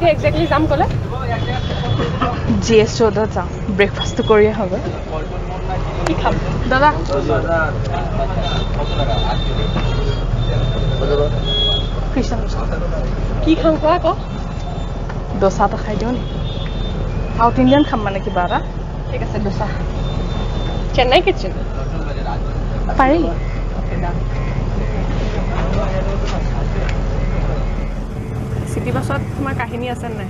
এতিয়া একজেক্টলি যাম ক'লে? জি এছ ৰোডত যাওঁ ব্ৰেকফাষ্টটো কৰি আহোঁ কি খাম? দাদা? কৃষ্ণ কি খাম কোৱা আকৌ? দোচা এটা খাই দিওঁ নি? চাউথ ইণ্ডিয়ান খাম মানে কিবা এটা। ঠিক আছে দোচা। চেন্নাই কিটচেন পাৰি। চিটি বাছত তোমাৰ কাহিনী আছে নাই?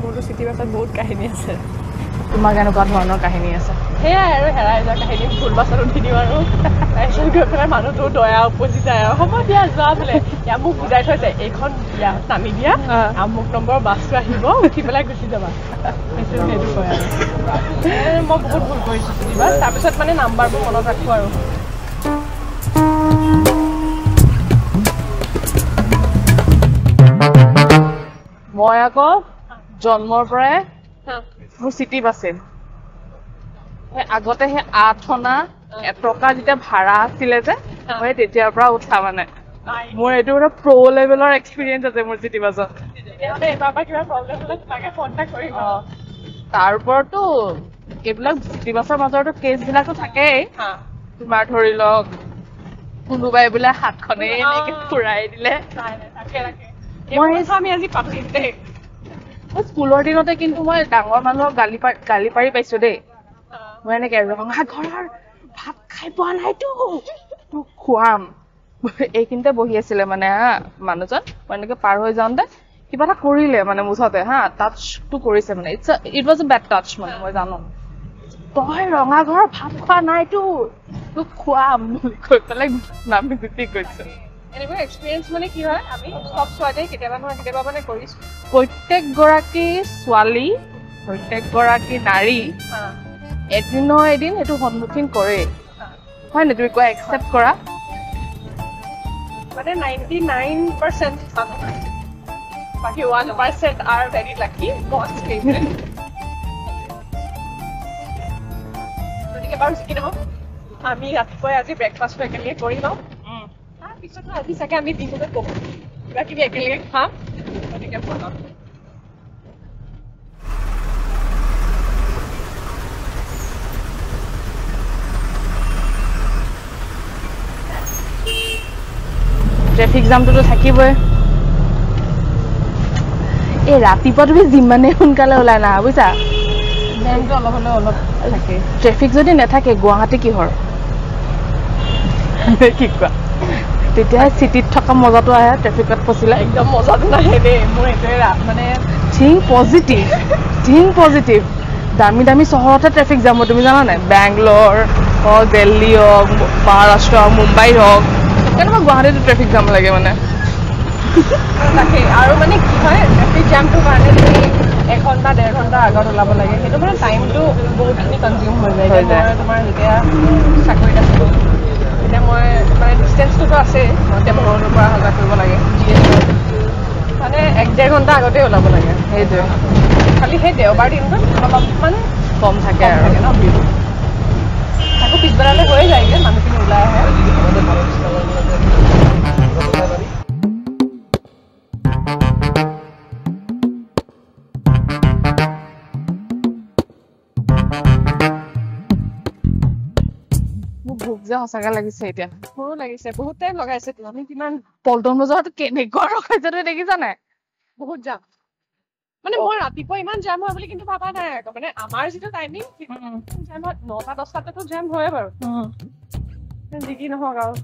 মোৰতো চিটি বাছত বহুত কাহিনী আছে। তোমাৰ কেনেকুৱা ধৰণৰ কাহিনী আছে? সেয়াই আৰু হেৰাই যোৱা কাহিনী ভুল বাছত উঠি দিওঁ আৰু। তাৰপিছত গৈ পেলাই মানুহটো দয়া উপজি যায় আৰু। হ'ব দিয়া যোৱা বোলে। ইয়াত মোক বুজাই থৈছে এইখন ইয়াত নামি দিয়া। আমুক নম্বৰ বাছটো আহিব উঠি পেলাই গুচি যাবা। সেইটো সেইটো কয় আৰু। মই বহুত ভুল কৰিছোঁ চিটি বাছ। তাৰপিছত মানে নাম্বাৰবোৰ মনত ৰাখোঁ আৰু। মই আকৌ জন্মৰ পৰাই। মোৰ চিটি বাছিল। সেই আগতে সেই আঠ অনা এটকা যেতিয়া ভাড়া আছিলে যে মই তেতিয়াৰ পৰা উঠা মানে। মোৰ এইটো এটা প্ৰ' লেভেলৰ এক্সপিৰিয়েঞ্চ আছে মোৰ চিটি বাছত। তাৰ ওপৰতো এইবিলাক চিটি বাছৰ কেছ বিলাকতো থাকেই। তোমাৰ ধৰি লওক কোনোবাই বোলে হাতখনে এনেকে। ফুৰাই দিলে। আমি আজি পাতিম দেই। মই স্কুলৰ দিনতে কিন্তু মই ডাঙৰ মানুহক গালি পাৰি গালি পাৰি পাইছো দেই। মই এনেকে ৰঙা ঘৰৰ ভাত খাই পোৱা নাইতো তোক খুৱাম। এইখিনিতে বহি আছিলে মানে হা মানুহজন। মই এনেকে পাৰ হৈ যাওঁতে কিবা এটা কৰিলে মানে মুঠতে হা টাচটো কৰিছে মানে। It's it was a bad touch মানে মই জানো। তই ৰঙা ঘৰৰ ভাত খোৱা নাইতো তোক খুৱাম বুলি কৈ পেলাই নামি গুচি গৈছে। এনেকুৱা এক্সপিৰিয়েঞ্চ মানে কি হয়? আমি চব ছোৱালীয়ে কেতিয়াবা নহয় কেতিয়াবা মানে কৰিছো। প্ৰত্যেক গৰাকী ছোৱালী প্ৰত্যেক গৰাকী নাৰী এদিন নহয় এদিন সেইটো সন্মুখীন কৰেই। হয় নে? তুমি কোৱা একচেপ্ট কৰা? মানে নাইনটি নাইন পাৰ্চেণ্ট বাকী ওৱান পাৰ্চেণ্ট আৰ ভেৰি লাকি গতিকে বাৰু যি কি নহওক আমি ৰাতিপুৱাই আজি ব্ৰেকফাষ্টটো একেলগে কৰি লওঁ। তাৰপিছতো আজি চাগে আমি দিনতে কম কিবা কিবি একেলগে খাম গতিকে বনাম ট্ৰেফিক জামটোতো থাকিবই। এই ৰাতিপুৱা তুমি যিমানে সোনকালে ওলাই নাহা বুজিছা অলপ অলপ থাকে। ট্ৰেফিক যদি নাথাকে গুৱাহাটী কিহৰ? কি কোৱা? তেতিয়াহে চিটিত থকা মজাটো আহে ট্ৰেফিকত ফচিলে একদম মজাটো নাহে দেই মোৰ এইটোৱে মানে থিংক পজিটিভ থিংক পজিটিভ। দামী দামী চহৰতহে ট্ৰেফিক জাম হয় তুমি জানানে? বেংগলৰ হওক দিল্লী হওক মহাৰাষ্ট্ৰ হওক মুম্বাই হওক কেনেকুৱা গুৱাহাটীতো ট্ৰেফিক জাম লাগে মানে? তাকে আৰু মানে কি হয় ট্ৰেফিক জামটোৰ কাৰণে তুমি এঘণ্টা ডেৰ ঘণ্টা আগত ওলাব লাগে। সেইটো মানে টাইমটো বহুতখিনি কনজিউম হৈ যায়। তোমাৰ যেতিয়া চাকৰিত আছিলোঁ তেতিয়া মই মানে ডিষ্টেঞ্চটোতো আছেই মই এতিয়া মংগলদৈৰ পৰা অহা যোৱা কৰিব লাগে। মানে এক ডেৰ ঘণ্টা আগতে ওলাব লাগে সেইটোৱে। খালি সেই দেওবাৰ দিনটোত অলপমান কম থাকে আৰু। ন ভিৰটো আকৌ পিছবেলালৈ হৈয়ে যায়গৈ যে সঁচাকে লাগিছে এতিয়া। মোৰো লাগিছে বহুত টাইম লগাইছে আমি কিমান পল্টন বজাৰত কেনেকুৱা ৰখাইছে তুমি দেখিছা নাই? বহুত যাম মানে মই ৰাতিপুৱা ইমান জাম হয় বুলি কিন্তু ভাবা নাই আকৌ মানে আমাৰ যিটো টাইমিং জাম হয় নটা দহটাতেতো জাম হয়ে বাৰু। যি কি নহওক আৰু।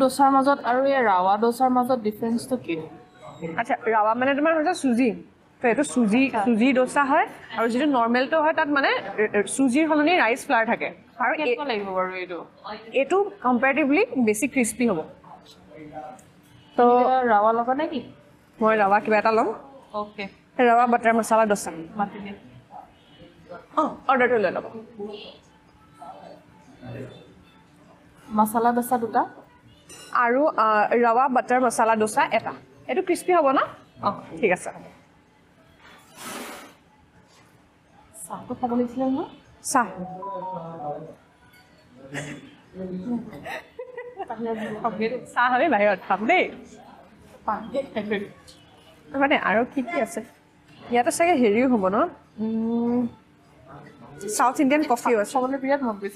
দোচাৰ মাজত আৰু এই ৰাৱা দোচাৰ মাজত ডিফাৰেঞ্চটো কি? আচ্ছা ৰাৱা মানে তোমাৰ হৈছে চুজি। তো এইটো চুজি চুজি দোচা হয় আৰু যিটো নৰ্মেলটো হয় তাত মানে চুজিৰ সলনি ৰাইচ ফ্লাৰ থাকে। আৰু লাগিব বাৰু এইটো? এইটো কম্পেৰেটিভলি বেছি ক্ৰিস্পি হ'ব। তো ৰাৱা ল'বা নেকি মই ৰাৱা কিবা এটা ল'ম। অ'কে। ৰাৱা বাটাৰ মছলা দোচা। মাতি দিয়া। অঁ অৰ্ডাৰটো লৈ ল'ব। মছলা দোচা দুটা। আৰু ৰাৱা বাটাৰ মছলা দোচা এটা। এইটো ক্ৰিস্পি হ'ব ন? অঁ ঠিক আছে। হ'ব চাহটো খাব লাগিছিলে নহয়। চাহ। চাহ আমি বাহিৰত খাম দেই। মানে আৰু কি কি আছে? ইয়াতে চাগে হেৰিও হ'ব ন? চাউথ ইণ্ডিয়ান কফিও আছে।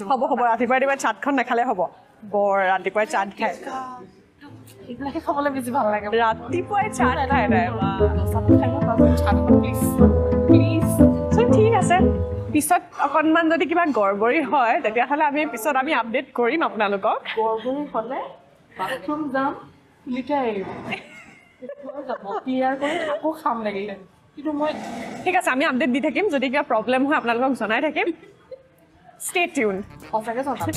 হ'ব হ'ব ৰাতিপুৱা ৰাতিপুৱা চাটখন নাখালে হ'ব। বৰ ৰাতিপুৱাই চাট খায় এইবিলাকে খাবলৈ বেছি ভাল লাগে ৰাতিপুৱাই চাট খাই নাই ঠিক আছে। পিছত অকণমান যদি কিবা গড়বড়ি হয় তেতিয়াহ'লে আমি পিছত আমি আপডেট কৰিম আপোনালোকক। হ'লে বাথৰুম যাম যাব ক্লিয়াৰ কৰি আকৌ খাম লাগিলে। কিন্তু মই ঠিক আছে আমি আপডেট দি থাকিম। যদি কিবা প্ৰব্লেম হয় আপোনালোকক জনাই থাকিম। ষ্টে টিউন সঁচাকৈ জনাম।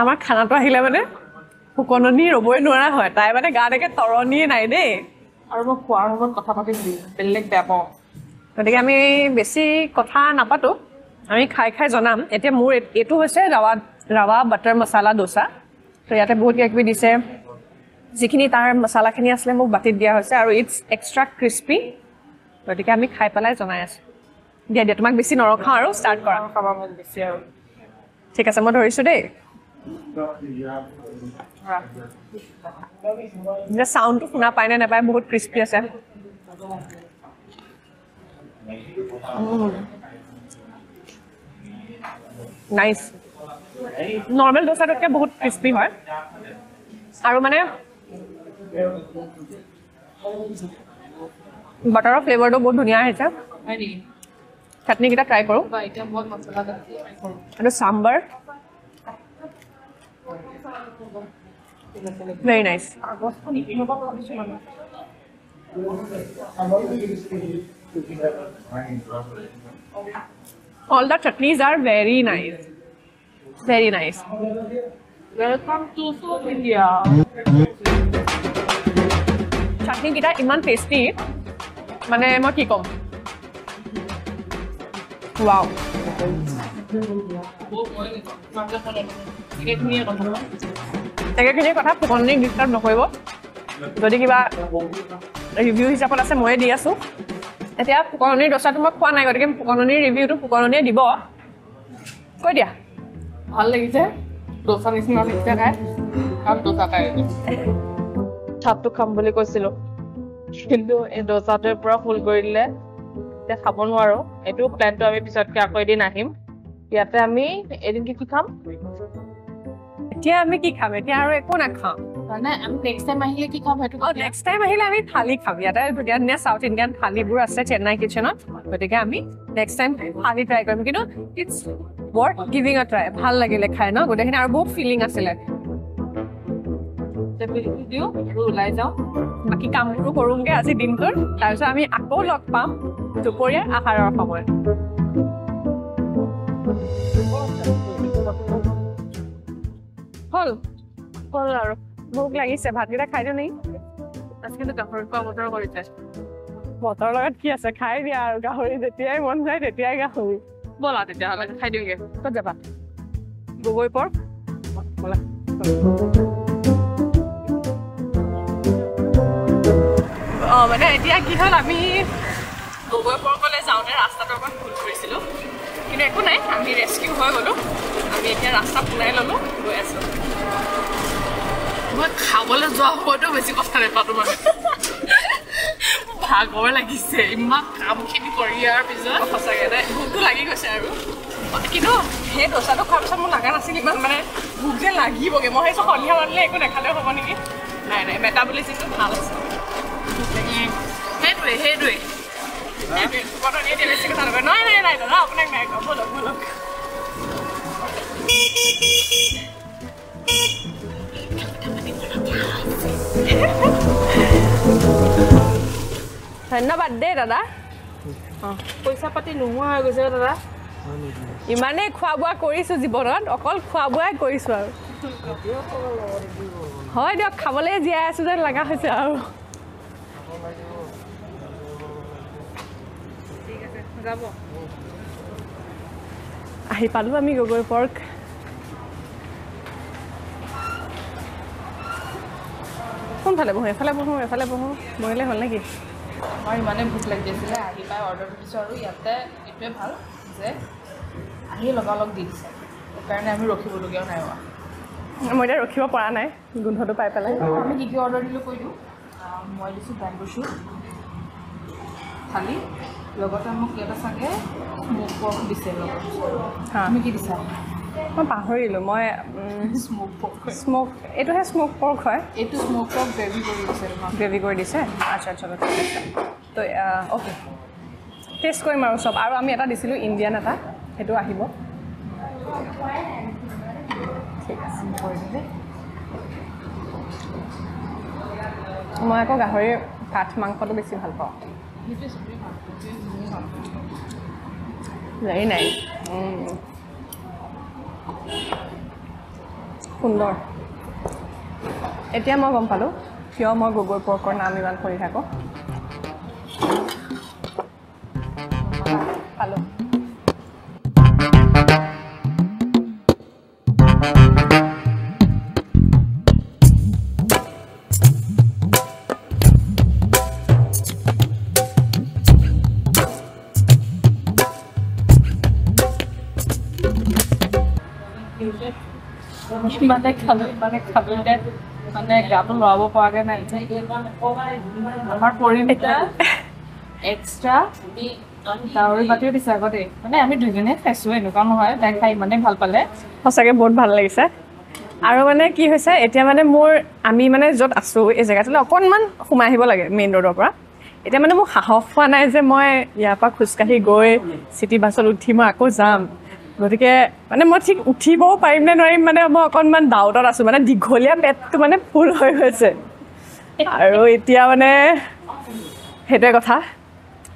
আমাৰ খানাটো আহিলে মানে সুকননি ৰ'বই নোৱাৰা হয়। তাই মানে গাত একে তৰণিয়ে নাই দেই। আৰু মই খোৱাৰ সময়ত কথা পাতিছিলোঁ বেলেগ বেয়া পাওঁ। গতিকে আমি বেছি কথা নাপাতো। আমি খাই খাই জনাম। এতিয়া মোৰ এই- এইটো হৈছে ৰাৱা ৰাৱা বাটাৰ মছলা দোচা। তো ইয়াতে বহুত কিবা কিবি দিছে। যিখিনি তাৰ মছলাখিনি আছিলে মোক বাতিত দিয়া হৈছে আৰু ইটছ এক্সট্ৰা ক্ৰিস্পি গতিকে আমি খাই পেলাই জনাই আছোঁ। দিয়া দিয়া তোমাক বেছি নৰখাওঁ আৰু ষ্টাৰ্ট কৰা। ঠিক আছে মই ধৰিছোঁ দেই। চাউণ্ডটো শুনা পায় নে নাপায় বহুত ক্ৰিস্পি আছে। নাইচ নৰ্মেল দোচাটোতকৈ বহুত ক্ৰিস্পি হয়। আৰু মানে বাটাৰৰ ফ্লেভাৰটো বহুত ধুনীয়া আহিছে। হয় নেকি? চাটনিকেইটা ট্ৰাই কৰোঁ। বা এতিয়া মই মছলা জাতি কৰোঁ। আৰু চাম্বাৰ ভেৰি নাইচ কাগজখন নিকিনিব ভাবিছোঁ মানে all the chutneys are very nice very nice welcome to soup India chutney কেইটা ইমান টেষ্টি মানে মই কি ক'ম? ৱাও কথা ফুকনিক ডিষ্টাৰ্ব নকৰিব। যদি কিবা ৰিভিউ হিচাপত আছে ময়ে দি আছোঁ। এতিয়া ফুকনিৰ দোচাটো মই খোৱা নাই গতিকে ফুকনিৰ ৰিভিউটো ফুকনিয়ে দিব। কৈ দিয়া। ভাল লাগিছে। দোচা নিচিনা লাগিছে খাই। আৰু দোচা খাই। চাপটো খাম বুলি কৈছিলো। কিন্তু এই দোচাটোৱে পুৰা ফুল কৰি দিলে। এতিয়া খাব নোৱাৰো। এইটো প্লেনটো আমি পিছতকে আকৌ এদিন আহিম। ইয়াতে আমি এদিন কি কি খাম? এতিয়া আমি কি খাম? এতিয়া আৰু একো নাখাওঁ। মানে আমি নেক্সট টাইম আহিলে কি খাম সেইটো অঁ নেক্সট টাইম আহিলে আমি থালি খাম। ইয়াতে ধুনীয়া ধুনীয়া চাউথ ইণ্ডিয়ান থালিবোৰ আছে চেন্নাই কিটচেনত গতিকে আমি নেক্সট টাইম থালি ট্ৰাই কৰিম। কিন্তু it's worth giving a try ভাল লাগিলে খাই ন? গোটেইখিনি আৰু বহুত ফিলিং আছিলে। দিওঁ আৰু ওলাই যাওঁ। বাকী কামবোৰো কৰোঁগে আজি দিনটোৰ। তাৰপিছত আমি আকৌ লগ পাম দুপৰীয়া আহাৰৰ সময়ত। হ'ল হ'ল আৰু। ভোক লাগিছে ভাতকেইটা খাই দিওঁ নেকি? আজি কিন্তু গাহৰি খোৱা বতৰ কৰিছে বতৰ লগত কি আছে খাই দিয়া আৰু। গাহৰি যেতিয়াই মন যায় তেতিয়াই গাহৰি। ব'লা তেতিয়াহ'লে খাই দিওঁগে। ক'ত যাবা? গগৈ পৰ ব'লা। মানে এতিয়া কি হ'ল আমি গগৈ পৰ্কলৈ যাওঁতে ৰাস্তাটো অকণ ভুল কৰিছিলোঁ। কিন্তু একো নাই আমি ৰেস্কিউ হৈ গ'লোঁ। আমি এতিয়া ৰাস্তা পুৰাই ল'লোঁ গৈ আছোঁ। মই খাবলৈ যোৱা সময়তো বেছি কথা নাপাতো মানে ভাগৰ লাগিছে ইমান কামখিনি কৰি ইয়াৰ পিছত। সঁচাকৈ নাই ভোকটো লাগি গৈছে আৰু। কিন্তু সেই দোচাটো খোৱাৰ পিছত মোৰ লগা নাছিল ইমান মানে ভোক যে লাগিবগৈ। মই ভাবিছোঁ সন্ধিয়া মানিলে একো নাখালেও হ'ব নেকি? নাই নাই মেটাবলিজিমটো ভাল আছে। সেইটোৱে সেইটোৱে সেইটোৱে, বতৰটোৱে এতিয়া বেছি কথা নকয় নাই নাই নাই দাদা আপোনাক নাই কোৱা ব'লক ব'লক ধন্যবাদ দেই দাদা পইচা পাতি নোহোৱা হৈ গৈছে দাদা ইমানেই খোৱা বোৱা কৰিছোঁ জীৱনত অকল খোৱা বোৱাই কৰিছোঁ আৰু। হয় দিয়ক খাবলৈ জীয়াই আছোঁ যেন লগা হৈছে আৰু। যাব আহি পালোঁ আমি গগৈ পৰ্ক কোনফালে বহোঁ এফালে বহোঁ এফালে বহোঁ বহিলে হ'ল নেকি আমাৰ ইমানেই ভোক লাগি আছিলে আহি পাই অৰ্ডাৰটো দিছোঁ আৰু ইয়াতে এইটোৱে ভাল যে আহি লগালগ দি দিছে সেইকাৰণে আমি ৰখিবলগীয়াও নাই হোৱা মই এতিয়া ৰখিব পৰা নাই গোন্ধটো পাই পেলাই আমি কি কি অৰ্ডাৰ দিলোঁ কৈ দিওঁ মই দিছোঁ বেম্বু শ্বুট থালি লগতে মোক ইয়াতে চাগে স্ম'ক পৰ্ক দিছে লগত। হা। তুমি কি দিছা? মই পাহৰিলোঁ মই স্ম'ক পৰ্ক স্মক এইটোহে স্মক পৰ্ক হয়? এইটো স্ম'ক পৰ্ক গ্ৰেভি কৰি দিছে গ্ৰেভি কৰি দিছে? আচ্ছা আচ্ছা ঠিক আছে তো অ'কে টেষ্ট কৰিম আৰু চব। আৰু আমি এটা দিছিলোঁ ইণ্ডিয়ান এটা। সেইটো আহিব। ঠিক আছে। মই আকৌ গাহৰিৰ কাঠ মাংসটো বেছি ভাল পাওঁ। ভেৰি নাই সুন্দৰ এতিয়া মই গম পালোঁ। কিয় মই গগৈ পৰ্কৰ নাম ইমান কৰি থাকোঁ? ইমানে খালোঁ ইমানে খালোঁ যে মানে গাটো লৰাব পৰাকৈ নাই। আমাৰ পৰিমিতা এক্সট্ৰা গাহৰি বাতিও দিছে আগতে মানে আমি দুইজনে খাইছোঁ এনেকুৱা নহয়। তাই খাই ইমানেই ভাল পালে। সঁচাকৈ বহুত ভাল লাগিছে। আৰু মানে কি হৈছে এতিয়া মানে মোৰ আমি মানে য'ত আছোঁ এই জেগাটোলৈ অকণমান সোমাই আহিব লাগে মেইন ৰোডৰ পৰা। এতিয়া মানে মোৰ সাহস হোৱা নাই যে মই ইয়াৰ পৰা খোজকাঢ়ি গৈ চিটি বাছত উঠি মই আকৌ যাম। গতিকে মানে মই ঠিক উঠিবও পাৰিম নে নোৱাৰিম মানে মই অকণমান ডাউটত আছোঁ। মানে দীঘলীয়া পেটটো মানে ফুল হৈ গৈছে। আৰু এতিয়া মানে সেইটোৱে কথা।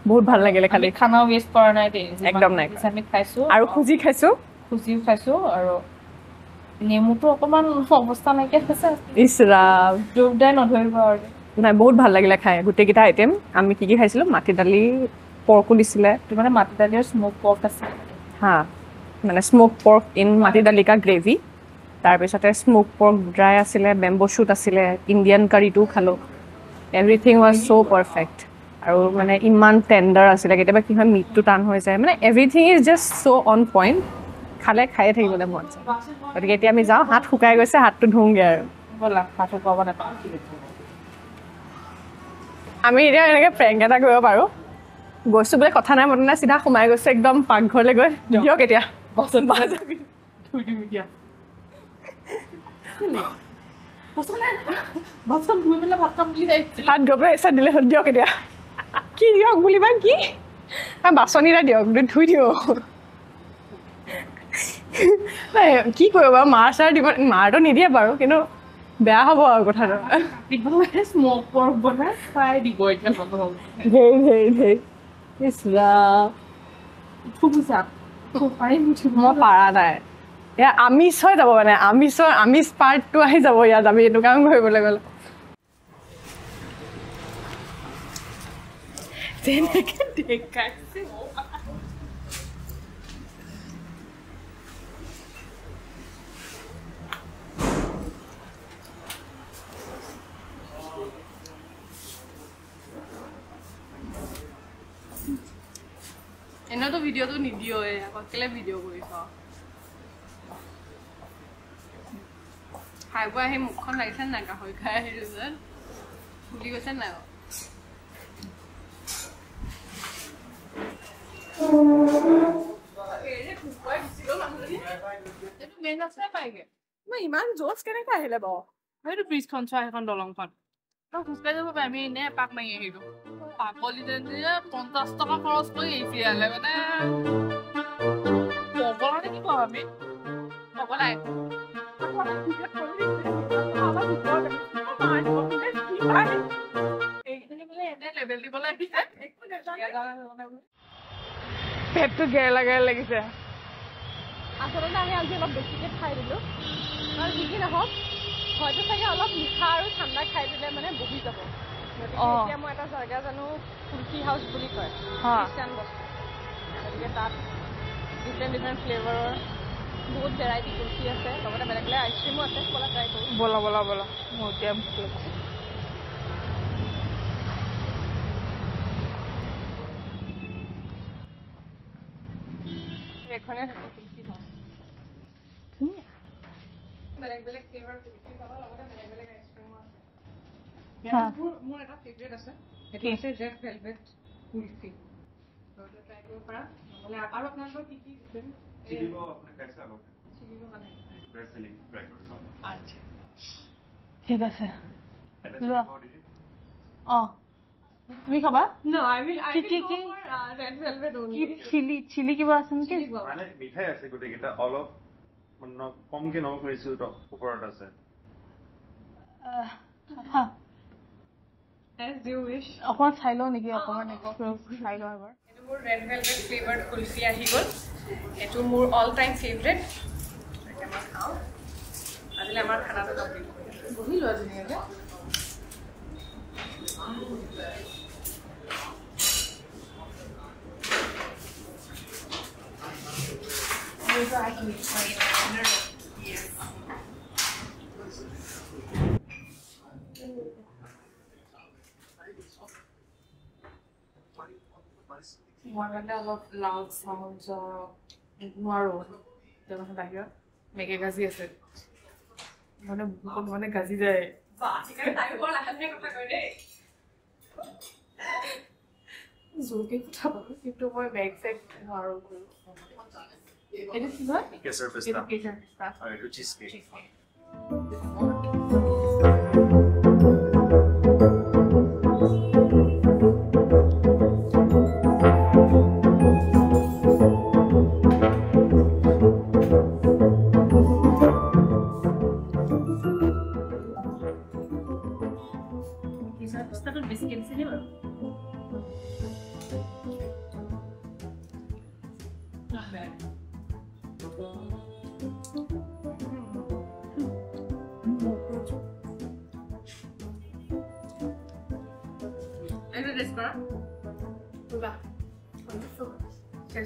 বহুত ভাল লাগিলে খালি। খানাও ৱেষ্ট কৰা নাই দেই একদম নাই। আমি খাইছোঁ। আৰু খুজি খাইছোঁ। খুচিও খাইছোঁ আৰু নেমুটো অকণমান অৱস্থা নাইকিয়া হৈছে। ইচৰাম ডুব দাই নধৰিব আৰু। নাই বহুত ভাল লাগিলে খাই। গোটেইকেইটা আইটেম আমি কি কি খাইছিলোঁ? মাটি দালি পৰ্কো দিছিলে। মানে মাটি দালি আৰু স্ম'ক পৰ্ক আছে হা। মানে স্ম'ক পৰ্ক ইন মাটি দালিকা গ্ৰেভি তাৰপিছতে স্ম'ক পৰ্ক ড্ৰাই আছিলে বেম্বো শ্বুট আছিলে ইণ্ডিয়ান কাৰীটোও খালোঁ। এভৰিথিং ৱাজ চ' পাৰফেক্ট আৰু মানে ইমান টেণ্ডাৰ আছিলে কেতিয়াবা কি হয় মিটটো টান হৈ যায়। মানে everything is just so' on point খালে খায়ে থাকিবলৈ মন যায়। গতিকে এতিয়া আমি যাওঁ হাত শুকাই গৈছে হাতটো ধুওঁগৈ আৰু। আমি এতিয়া এনেকৈ প্ৰেংক এটা কৰিব পাৰোঁ। গৈছোঁ বোলে কথা নাই মতা নাই চিধা সোমাই গৈছে একদম পাকঘৰলৈ গৈ। দিয়ক এতিয়া। এচাত দিলে হ'ল দিয়ক এতিয়া কি দিয়ক ধুই নাই কৰিব বাৰু মাৰ চাৰ দিব মাৰটো নিদিয়ে বাৰু কিন্তু বেয়া হ'ব আৰু কথাটো বনাই মই পাৰা নাই। এয়া আমিষ হৈ যাব মানে আমিষৰ আমিষ পাৰ্টটো আহি যাব ইয়াত আমি এইটো কাম কৰিবলৈ গ'লে। তেনেকে দেখাইছে। এনেওতো ভিডিঅ'টো নিদিয়ে আকৌ কেলে ভিডিঅ' কৰিছ খাই বৈ আহি মুখখন লাগিছে নাই গাহৰি খাই আহিলো যেন ফুলি গৈছে নাই বাৰু? এইটো মেইন আছে পাইগে মই ইমান জোচ কেনেকৈ আহিলে বাৰু সেইটো ব্ৰিজখন চোৱা সেইখন দলংখন খোজকাঢ়ি যাব পাৰি আমি এনেই এপাক মাৰি আহিলো পাগলী যেনে পঞ্চাছ টকা খৰচ কৰি আহিছে ইয়ালে মানে। পগলা নেকি বাৰু আমি? নবনাই পেটটো গেৰেলা গেৰেলা লাগিছে। আচলতে আমি আজি অলপ বেছিকে খাই দিলো। আৰু যি কি নহওক হয়তো চাগে অলপ মিঠা আৰু ঠাণ্ডা খাই দিলে মানে বহি যাব। গতিকে। এতিয়া মই এটা জেগা জানো কুলফি হাউচ বুলি কয়। হা। খ্ৰীষ্টান বস্তু। গতিকে তাত ডিফাৰেণ্ট ডিফাৰেণ্ট ফ্লেভাৰৰ বহুত ভেৰাইটি কুলফি আছে। লগতে বেলেগ বেলেগ আইচক্ৰীমো আছে ব'লা ট্ৰাই কৰোঁ ব'লা ব'লা ব'লা। মোৰ এতিয়া ভোক লাগিছে এখনে থাকে কুলফি হাউচ বেলেগ বেলেগ ফ্লেভাৰ কুলফি পাবা লগতে বেলেগ বেলেগ আইচক্ৰীমো। মোৰ মোৰ এটা ফেভৰেট আছে সেইটো কি? হৈছে ৰেড ভেলভেট কুলফি ট্ৰাই কৰিব পাৰা নহ'লে আৰু আপোনালোকৰ কি কি চিলিব আপুনি খাইছে আগতে চিলিব মানে ব্ৰেড ফিলিং ট্ৰাই কৰিব আচ্ছা ঠিক আছে লোৱা। অঁ তুমি খাবা No, I will. I কি- will কি- go কি? for red velvet কি only. চিলি চিলি কিবা আছে নেকি মিঠাই আছে গোটেইকেইটা অলপ কমকে নৰম কৰিছো ওপৰত আছে As you wish. অকণমান চাই লওঁ নেকি অকণমান চাই লওঁ এবাৰ। এইটো মোৰ ৰেড ভেলভেট ফ্লেভাৰ্ড কুলফি আহি গ'ল। এইটো মোৰ অল টাইম ফেভৰেট মই খাওঁ। আজিলৈ আমাৰ খানাটো কমপ্লিট বহি লোৱা ধুনীয়াকৈ। মই মানে অলপ লাউড চাউণ্ড নোৱাৰোঁ তাৰমানে বাহিৰত। মেগে গাজি আছে। মানে বুকুত মানে গাজি যায়। জোৰকে কথা পাতোঁ কিন্তু মই বেগ চেগ নোৱাৰোঁ এইটো কি হয়?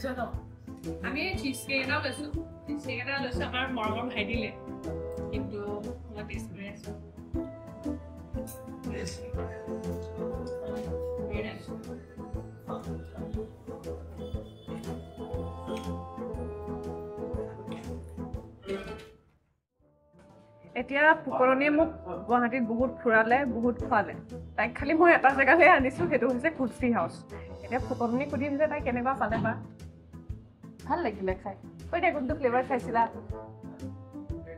তাৰপিছত আমি চিজ কেক এটাও লৈছোঁ। চিজ কেক এটা লৈছোঁ আমাৰ মৰমৰ ভাইটিলে কিন্তু মই টেষ্ট কৰি আছোঁ. এতিয়া ফুকৰণীয়ে মোক গুৱাহাটীত বহুত ফুৰালে বহুত খোৱালে। তাইক খালি মই এটা জেগালৈ আনিছোঁ সেইটো হৈছে কুলফি হাউচ এতিয়া ফুকৰণীক সুধিম যে তাই কেনেকুৱা পালে বা? ভাল লাগিলে খাই। কৈ দিয়া কোনটো ফ্লেভাৰ খাইছিলা?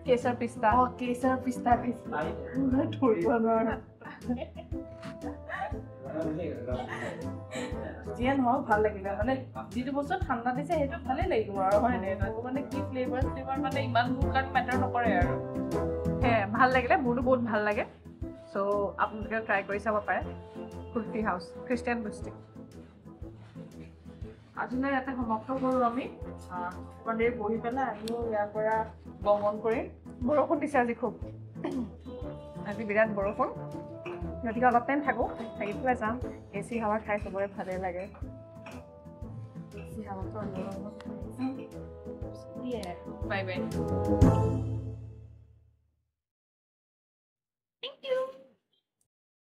কেচাৰ পিস্তা অঁ কেচাৰ পিস্তা খাইছিলোঁ। ধৰিব নোৱাৰোঁ। যিয়ে নহওক ভাল লাগিলে। মানে যিটো বস্তু ঠাণ্ডা দিছে সেইটো ভালেই লাগিব আৰু হয় নাই তাকো মানে কি ফ্লেভাৰ ফ্লেভাৰ মানে ইমান মোৰ কাৰণে মেটাৰ নকৰে আৰু। সেয়াই ভাল লাগিলে। মোৰতো বহুত ভাল লাগে। চ' আপোনালোকে ট্ৰাই কৰি চাব পাৰে। কুলফি হাউচ খ্ৰীষ্টিয়ান বস্তি আজিলৈ ইয়াতে সমাপ্ত কৰোঁ আমি। দেৰি বহি পেলাই আমিও ইয়াৰ পৰা গমন কৰিম। বৰষুণ দিছে আজি খুব। আজি বিৰাট বৰষুণ। গতিকে অলপ টাইম থাকোঁ। থাকি পেলাই যাম। এ চি হাৱা খাই চবৰে ভালেই লাগে। Bye bye.